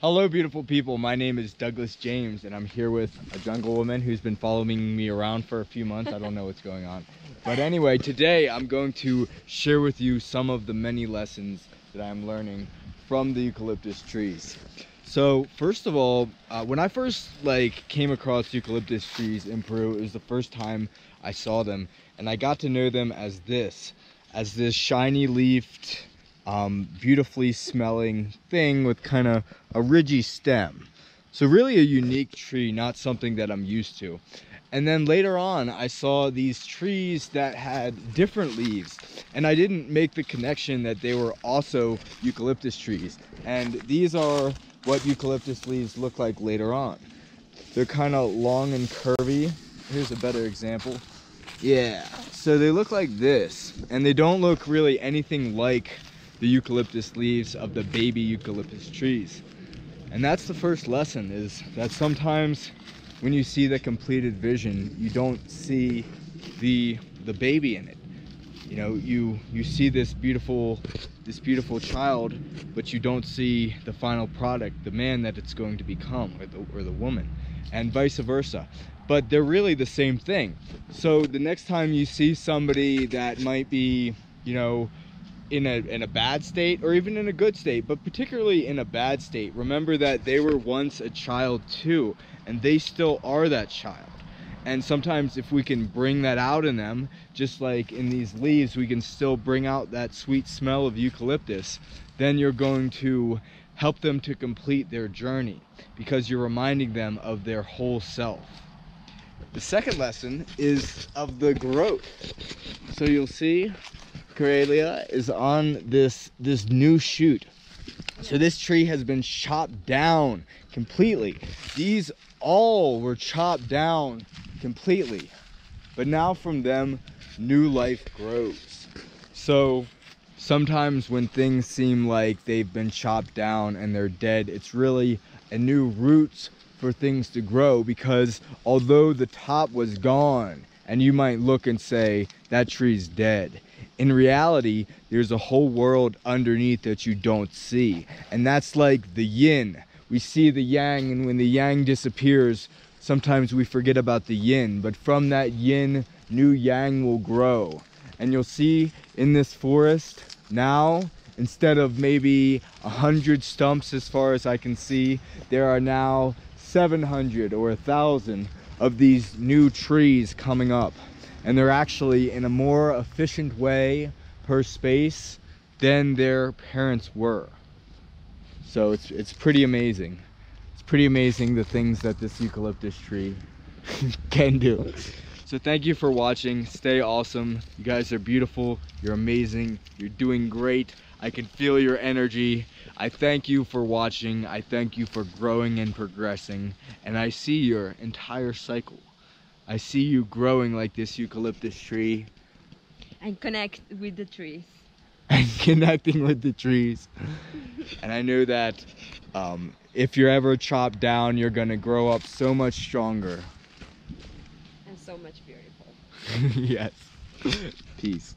Hello, beautiful people. My name is Douglas James, and I'm here with a jungle woman who's been following me around for a few months. I don't know what's going on. But anyway, today I'm going to share with you some of the many lessons that I'm learning from the eucalyptus trees. So first of all, uh, when I first like came across eucalyptus trees in Peru, it was the first time I saw them, and I got to know them as this, as this shiny leafed um, beautifully smelling thing with kind of a ridgy stem. So really a unique tree, not something that I'm used to. And then later on, I saw these trees that had different leaves. And I didn't make the connection that they were also eucalyptus trees. And these are what eucalyptus leaves look like later on. They're kind of long and curvy. Here's a better example. Yeah, so they look like this. And they don't look really anything like the eucalyptus leaves of the baby eucalyptus trees. And that's the first lesson is that sometimes when you see the completed vision, you don't see the the baby in it. You know, you you see this beautiful this beautiful child, but you don't see the final product, the man that it's going to become or the or the woman and vice versa. But they're really the same thing. So the next time you see somebody that might be, you know, in a in a bad state or even in a good state but particularly in a bad state. Remember that they were once a child too and they still are that child. And sometimes if we can bring that out in them just like in these leaves we can still bring out that sweet smell of eucalyptus then you're going to help them to complete their journey because you're reminding them of their whole self. The second lesson is of the growth. So you'll see Corelia is on this this new shoot. So this tree has been chopped down completely. These all were chopped down completely. But now from them, new life grows. So sometimes when things seem like they've been chopped down and they're dead, it's really a new roots for things to grow because although the top was gone and you might look and say that tree's dead in reality, there's a whole world underneath that you don't see. And that's like the yin. We see the yang, and when the yang disappears, sometimes we forget about the yin. But from that yin, new yang will grow. And you'll see in this forest now, instead of maybe a hundred stumps as far as I can see, there are now 700 or a thousand of these new trees coming up and they're actually in a more efficient way per space than their parents were. So it's, it's pretty amazing. It's pretty amazing the things that this eucalyptus tree can do. So thank you for watching. Stay awesome. You guys are beautiful. You're amazing. You're doing great. I can feel your energy. I thank you for watching. I thank you for growing and progressing. And I see your entire cycle. I see you growing like this eucalyptus tree. And connect with the trees. And connecting with the trees. and I know that um, if you're ever chopped down, you're gonna grow up so much stronger. And so much beautiful. yes. Peace.